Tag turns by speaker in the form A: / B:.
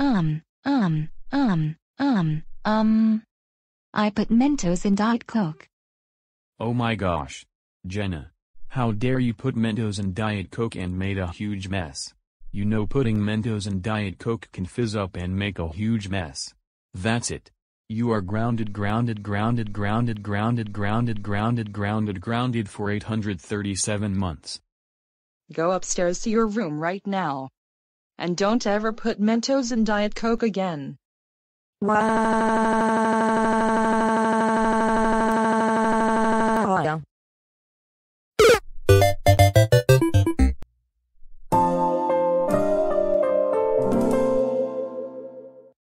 A: um, um, um, um, um. I put Mentos in Diet Coke.
B: Oh my gosh. Jenna. How dare you put Mentos in Diet Coke and made a huge mess. You know putting Mentos in Diet Coke can fizz up and make a huge mess. That's it. You are grounded grounded grounded grounded grounded grounded grounded grounded grounded for 837 months.
C: Go upstairs to your room right now. And don't ever put Mentos in Diet Coke again.
D: Wow.